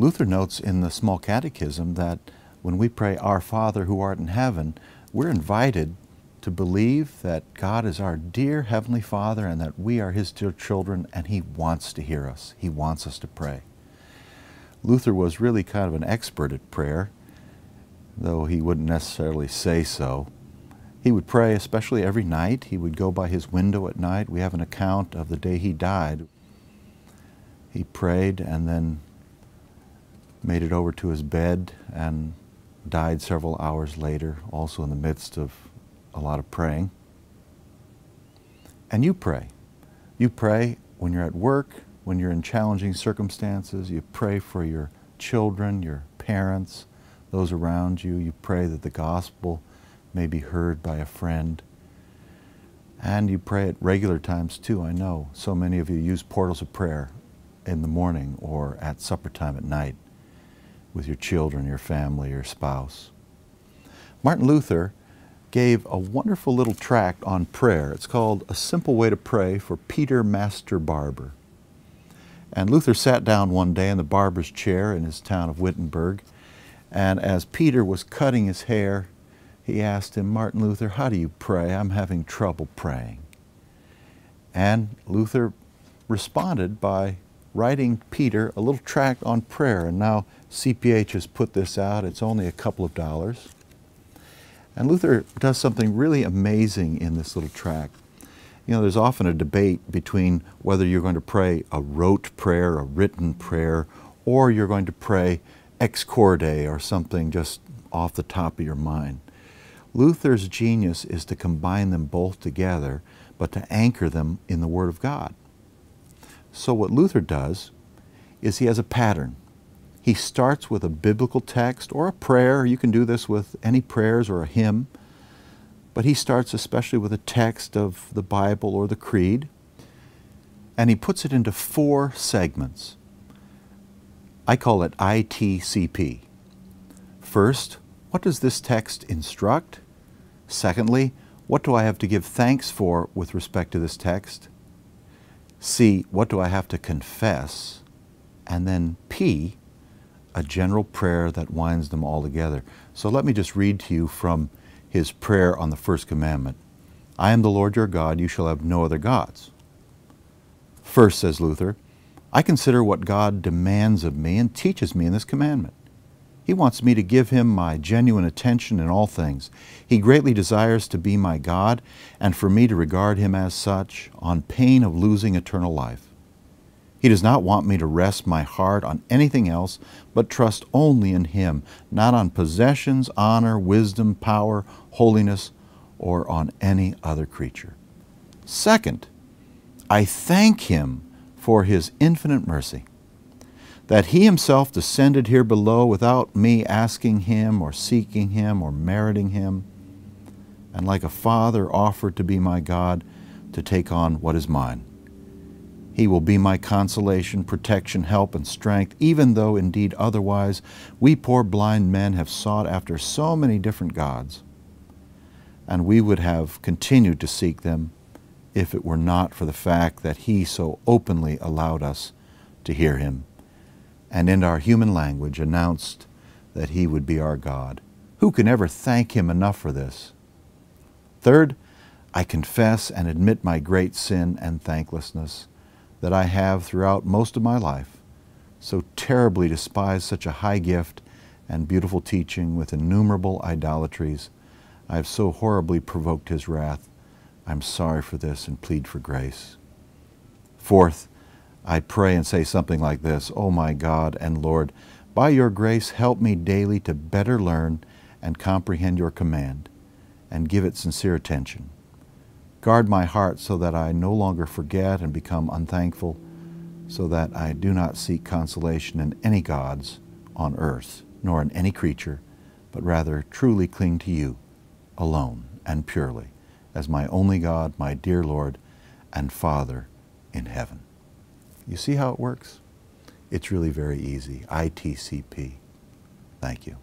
Luther notes in the Small Catechism that when we pray, Our Father who art in heaven, we're invited to believe that God is our dear Heavenly Father and that we are His dear children and He wants to hear us. He wants us to pray. Luther was really kind of an expert at prayer, though he wouldn't necessarily say so. He would pray, especially every night. He would go by his window at night. We have an account of the day he died. He prayed and then made it over to his bed and died several hours later, also in the midst of a lot of praying. And you pray. You pray when you're at work, when you're in challenging circumstances. You pray for your children, your parents, those around you. You pray that the gospel may be heard by a friend. And you pray at regular times too, I know. So many of you use portals of prayer in the morning or at supper time at night with your children, your family, your spouse. Martin Luther gave a wonderful little tract on prayer. It's called A Simple Way to Pray for Peter Master Barber. And Luther sat down one day in the barber's chair in his town of Wittenberg, and as Peter was cutting his hair, he asked him, Martin Luther, how do you pray? I'm having trouble praying. And Luther responded by writing Peter a little tract on prayer. And now CPH has put this out. It's only a couple of dollars. And Luther does something really amazing in this little tract. You know, there's often a debate between whether you're going to pray a rote prayer, a written prayer, or you're going to pray ex corde or something just off the top of your mind. Luther's genius is to combine them both together, but to anchor them in the Word of God. So what Luther does is he has a pattern. He starts with a biblical text or a prayer. You can do this with any prayers or a hymn. But he starts especially with a text of the Bible or the Creed. And he puts it into four segments. I call it ITCP. First, what does this text instruct? Secondly, what do I have to give thanks for with respect to this text? C, what do I have to confess? And then P, a general prayer that winds them all together. So let me just read to you from his prayer on the first commandment. I am the Lord your God, you shall have no other gods. First, says Luther, I consider what God demands of me and teaches me in this commandment. He wants me to give him my genuine attention in all things. He greatly desires to be my God and for me to regard him as such on pain of losing eternal life. He does not want me to rest my heart on anything else, but trust only in Him, not on possessions, honor, wisdom, power, holiness, or on any other creature. Second, I thank Him for His infinite mercy, that He Himself descended here below without me asking Him or seeking Him or meriting Him, and like a father offered to be my God to take on what is mine. He will be my consolation, protection, help, and strength, even though indeed otherwise we poor blind men have sought after so many different gods. And we would have continued to seek them if it were not for the fact that He so openly allowed us to hear Him, and in our human language announced that He would be our God. Who can ever thank Him enough for this? Third, I confess and admit my great sin and thanklessness that I have throughout most of my life, so terribly despised such a high gift and beautiful teaching with innumerable idolatries. I have so horribly provoked his wrath. I'm sorry for this and plead for grace. Fourth, I pray and say something like this, Oh my God and Lord, by your grace help me daily to better learn and comprehend your command and give it sincere attention. Guard my heart so that I no longer forget and become unthankful, so that I do not seek consolation in any gods on earth, nor in any creature, but rather truly cling to you alone and purely as my only God, my dear Lord and Father in heaven. You see how it works? It's really very easy. ITCP. Thank you.